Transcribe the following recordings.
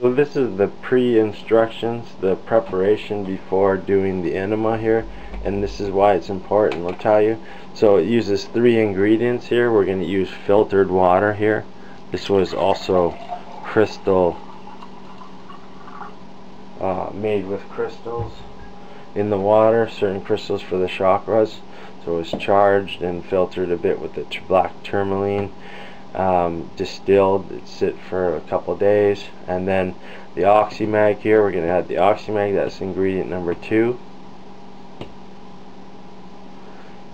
So this is the pre-instructions, the preparation before doing the enema here and this is why it's important I'll tell you. So it uses three ingredients here. We're going to use filtered water here. This was also crystal uh, made with crystals in the water certain crystals for the chakras. So it was charged and filtered a bit with the black tourmaline um, distilled it sit for a couple days. And then the oxymag here we're going to add the oxymag that's ingredient number two.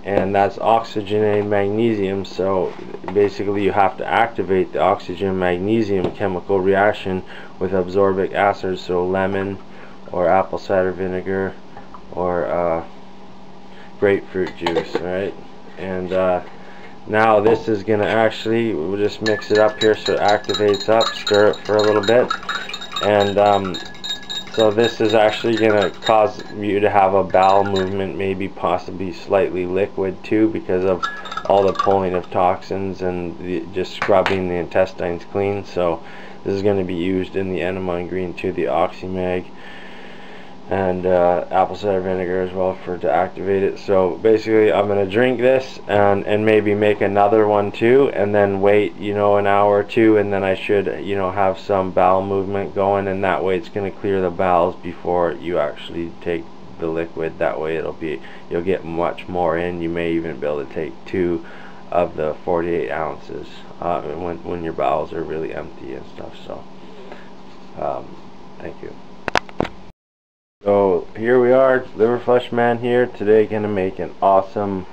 And that's oxygenated magnesium so basically you have to activate the oxygen magnesium chemical reaction with absorbic acid so lemon or apple cider vinegar or uh, grapefruit juice right? And uh, now this is gonna actually we'll just mix it up here so it activates up stir it for a little bit and um, so this is actually going to cause you to have a bowel movement, maybe possibly slightly liquid too because of all the pulling of toxins and the, just scrubbing the intestines clean. So this is going to be used in the enema green to the Oxymag and uh, apple cider vinegar as well for to activate it. So basically I'm gonna drink this and and maybe make another one too and then wait you know an hour or two and then I should you know have some bowel movement going and that way it's gonna clear the bowels before you actually take the liquid. That way it'll be you'll get much more in. You may even be able to take two of the 48 ounces uh, when, when your bowels are really empty and stuff. So um, thank you so here we are, Liver Flush Man here. Today gonna make an awesome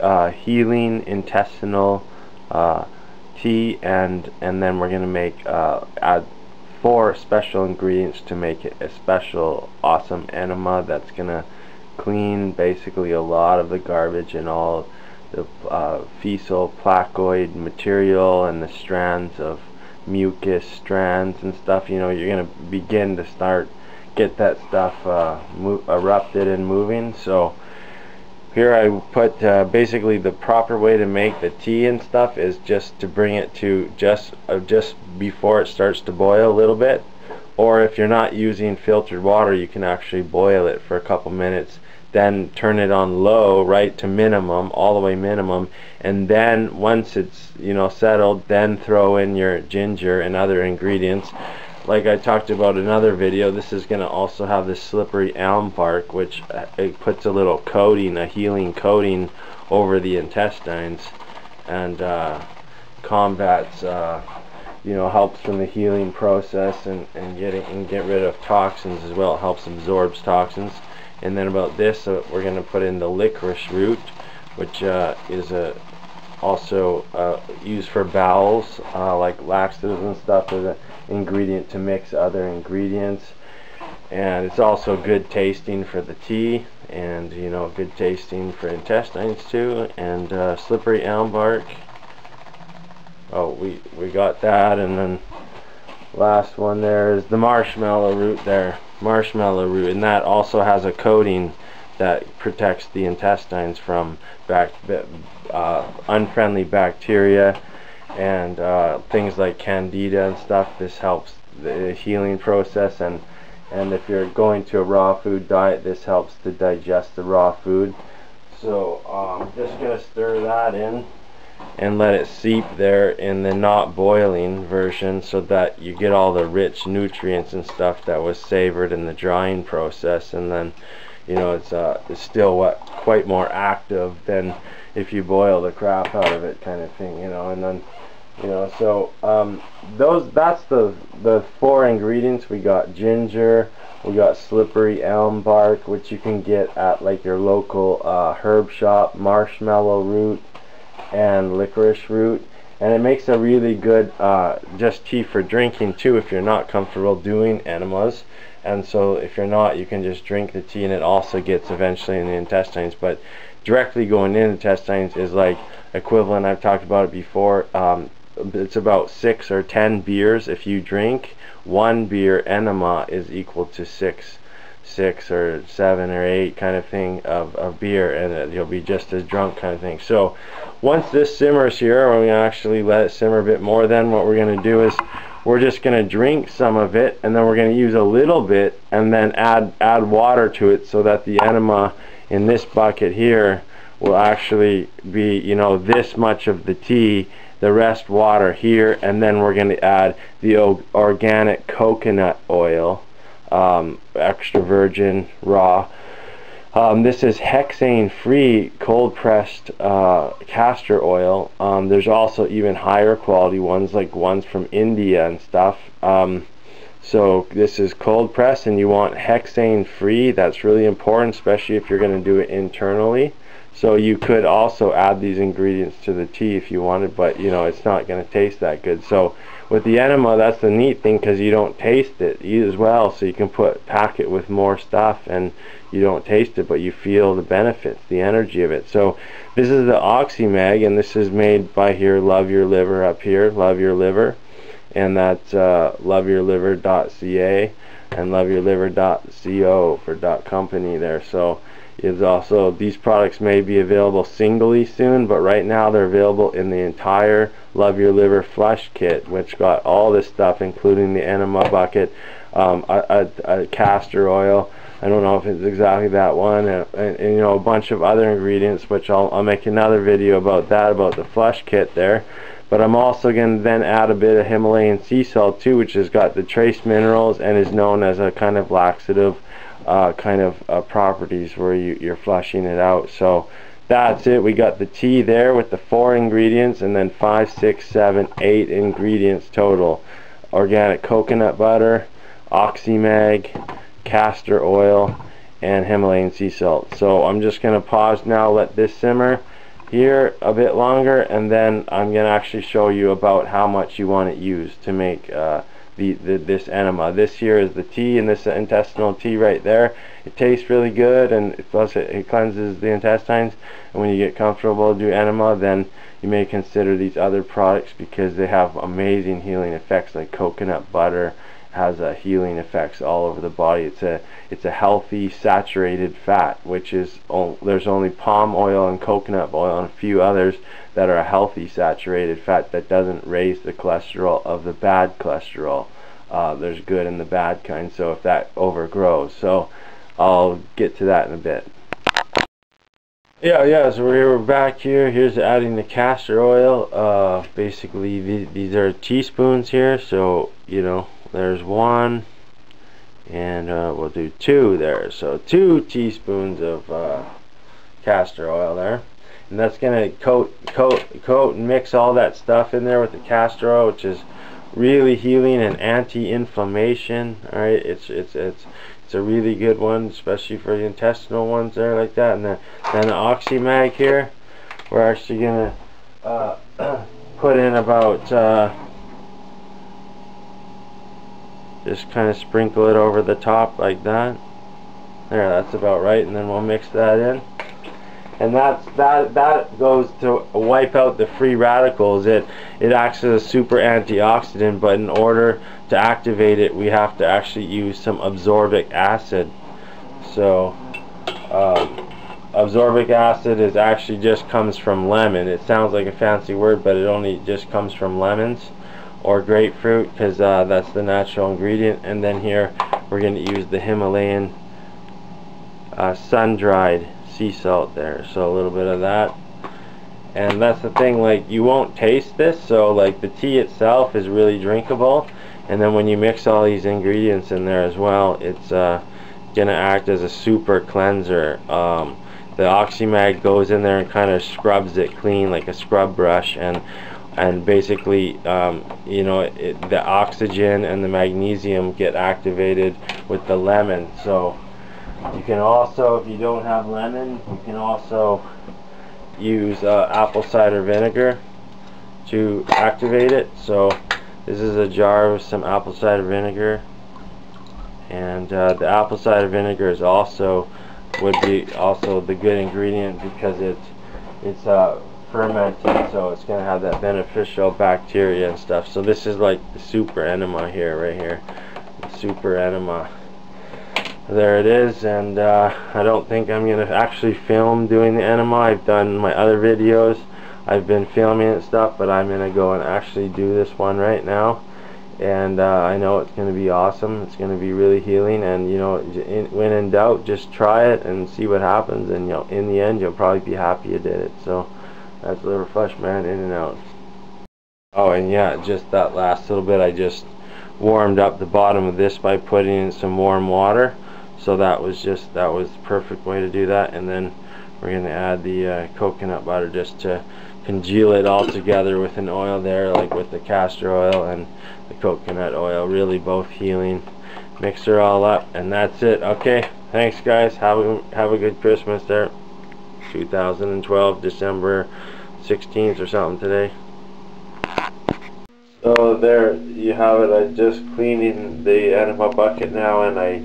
uh, healing intestinal uh, tea and and then we're gonna make uh, add four special ingredients to make it a special awesome enema that's gonna clean basically a lot of the garbage and all the uh, fecal placoid material and the strands of mucus strands and stuff you know you're gonna begin to start get that stuff uh, erupted and moving. So here I put uh, basically the proper way to make the tea and stuff is just to bring it to just uh, just before it starts to boil a little bit. Or if you're not using filtered water you can actually boil it for a couple minutes then turn it on low right to minimum all the way minimum. And then once it's you know settled then throw in your ginger and other ingredients like I talked about another video, this is going to also have this slippery elm bark, which uh, it puts a little coating, a healing coating over the intestines, and uh, combats, uh, you know, helps in the healing process and and getting and get rid of toxins as well. It helps absorbs toxins. And then about this, uh, we're going to put in the licorice root, which uh, is a also uh, used for bowels like laxatives and stuff ingredient to mix other ingredients. And it's also good tasting for the tea and you know good tasting for intestines too. And uh, slippery elm bark. Oh we we got that. And then last one there is the marshmallow root there marshmallow root. And that also has a coating that protects the intestines from back, uh, unfriendly bacteria and uh, things like candida and stuff. This helps the healing process and and if you're going to a raw food diet this helps to digest the raw food. So I'm um, just to stir that in and let it seep there in the not boiling version so that you get all the rich nutrients and stuff that was savored in the drying process and then you know it's uh, it's still what quite more active than if you boil the crap out of it kind of thing you know and then you know so um, those that's the the four ingredients. We got ginger we got slippery elm bark which you can get at like your local uh, herb shop marshmallow root and licorice root. And it makes a really good uh, just tea for drinking too if you're not comfortable doing enemas and so if you're not you can just drink the tea and it also gets eventually in the intestines. But directly going in the intestines is like equivalent. I've talked about it before. Um, it's about six or ten beers if you drink. One beer enema is equal to six six or seven or eight kind of thing of, of beer. And you'll be just as drunk kind of thing. So once this simmers here we're going to actually let it simmer a bit more. Then what we're going to do is we're just going to drink some of it and then we're going to use a little bit and then add add water to it so that the enema in this bucket here will actually be you know this much of the tea the rest water here and then we're going to add the organic coconut oil um, extra virgin raw um, this is hexane free cold pressed uh, castor oil. Um, there's also even higher quality ones like ones from India and stuff. Um, so this is cold pressed and you want hexane free. That's really important especially if you're going to do it internally. So you could also add these ingredients to the tea if you wanted, but you know it's not going to taste that good. So with the enema, that's the neat thing because you don't taste it as well. So you can put pack it with more stuff and you don't taste it, but you feel the benefits, the energy of it. So this is the OxyMag, and this is made by here, Love Your Liver up here, Love Your Liver, and that's uh, loveyourliver.ca and loveyourliver.co for dot company there. So is also these products may be available singly soon but right now they're available in the entire love your liver flush kit which got all this stuff including the enema bucket um, a, a, a, castor oil. I don't know if it's exactly that one and, and, and, you know a bunch of other ingredients which I'll, I'll make another video about that about the flush kit there. But I'm also going to then add a bit of Himalayan sea salt too which has got the trace minerals and is known as a kind of laxative uh, kind of uh, properties where you, you're flushing it out. So that's it. We got the tea there with the four ingredients and then five, six, seven, eight ingredients total. Organic coconut butter, OxyMag, castor oil, and Himalayan sea salt. So I'm just going to pause now, let this simmer here a bit longer, and then I'm going to actually show you about how much you want to use to make uh, the, the, this enema. This here is the tea and this intestinal tea right there. It tastes really good and plus it, it cleanses the intestines. And when you get comfortable do enema, then you may consider these other products because they have amazing healing effects like coconut butter has a healing effects all over the body. It's a it's a healthy saturated fat, which is there's only palm oil and coconut oil and a few others that are a healthy saturated fat that doesn't raise the cholesterol of the bad cholesterol. Uh, there's good and the bad kind. So if that overgrows, so I'll get to that in a bit. Yeah, yeah, so we're back here. Here's adding the castor oil. Uh, basically, these are teaspoons here. So, you know, there's one and uh, we'll do two there. So two teaspoons of uh, castor oil there. And that's gonna coat coat coat and mix all that stuff in there with the castor oil which is really healing and anti-inflammation all right it's it's it's it's a really good one especially for the intestinal ones there like that. And then then the oxymag here we're actually gonna uh, put in about uh, just kind of sprinkle it over the top like that. There that's about right and then we'll mix that in. And that's that that goes to wipe out the free radicals. It it acts as a super antioxidant but in order to activate it we have to actually use some absorbic acid. So um, absorbic acid is actually just comes from lemon. It sounds like a fancy word but it only just comes from lemons or grapefruit because uh, that's the natural ingredient. And then here we're going to use the Himalayan uh, sun-dried sea salt there. So a little bit of that. And that's the thing like you won't taste this so like the tea itself is really drinkable. And then when you mix all these ingredients in there as well it's uh, gonna act as a super cleanser. Um, the oxymag goes in there and kind of scrubs it clean like a scrub brush. And and basically um, you know it, the oxygen and the magnesium get activated with the lemon. So you can also if you don't have lemon you can also use uh, apple cider vinegar to activate it. So this is a jar of some apple cider vinegar. And uh, the apple cider vinegar is also would be also the good ingredient because it's it's uh, fermented so it's gonna have that beneficial bacteria and stuff. So this is like the super enema here right here. The super enema. There it is and uh, I don't think I'm gonna actually film doing the enema. I've done my other videos. I've been filming and stuff but I'm gonna go and actually do this one right now. And uh, I know it's going to be awesome. It's going to be really healing, and you know, in, when in doubt, just try it and see what happens, and you know, in the end, you'll probably be happy you did it. So that's liver flush man in and out. Oh, and yeah, just that last little bit, I just warmed up the bottom of this by putting in some warm water. So that was just that was the perfect way to do that, and then we're going to add the uh, coconut butter just to congeal it all together with an oil there like with the castor oil and the coconut oil really both healing. Mix her all up and that's it. Okay thanks guys. Have a have a good Christmas there 2012 December 16th or something today. So there you have it I'm just cleaning the enema bucket now and I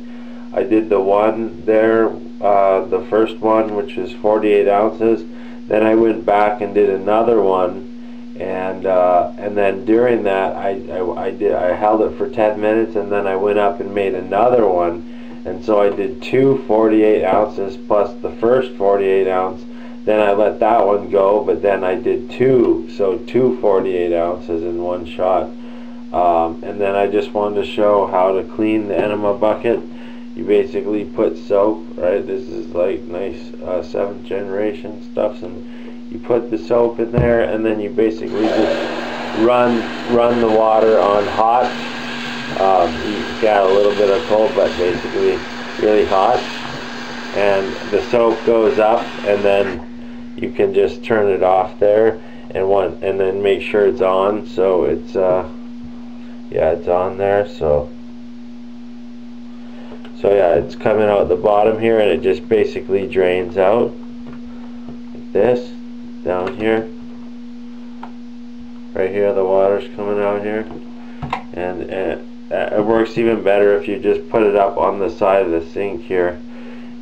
I did the one there uh, the first one which is 48 ounces. Then I went back and did another one and uh, and then during that I, I, I did I held it for 10 minutes and then I went up and made another one and so I did two 48 ounces plus the first 48 ounce. Then I let that one go but then I did two so two 48 ounces in one shot. Um, and then I just wanted to show how to clean the enema bucket. You basically put soap right? This is like nice uh, seventh generation stuff and you put the soap in there and then you basically just run run the water on hot um, you got a little bit of cold but basically really hot and the soap goes up and then you can just turn it off there and one and then make sure it's on so it's uh, yeah it's on there so so yeah, it's coming out the bottom here and it just basically drains out like this down here. Right here the water's coming out here. And it, it works even better if you just put it up on the side of the sink here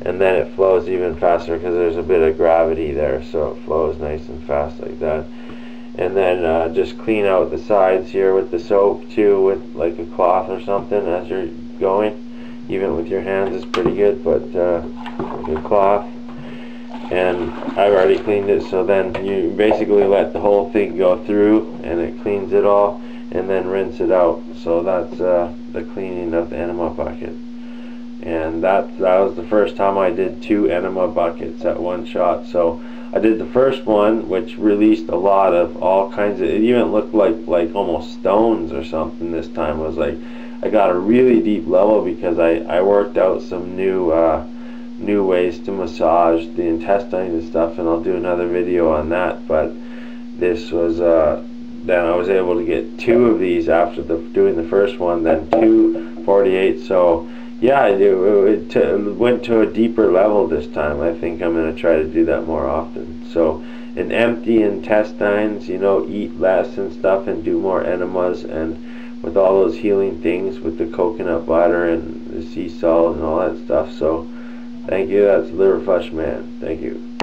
and then it flows even faster because there's a bit of gravity there so it flows nice and fast like that. And then uh, just clean out the sides here with the soap too with like a cloth or something as you're going. Even with your hands is pretty good but uh, your cloth. And I've already cleaned it so then you basically let the whole thing go through and it cleans it all and then rinse it out. So that's uh, the cleaning of the enema bucket. And that that was the first time I did two enema buckets at one shot. So I did the first one which released a lot of all kinds of it even looked like like almost stones or something this time. It was like I got a really deep level because I, I worked out some new uh, new ways to massage the intestine and stuff and I'll do another video on that. But this was uh, then I was able to get two of these after the doing the first one then two 48 so yeah it, it, it went to a deeper level this time I think I'm going to try to do that more often so in empty intestines you know eat less and stuff and do more enemas and with all those healing things with the coconut butter and the sea salt and all that stuff. So thank you. That's Liver Flush Man. Thank you.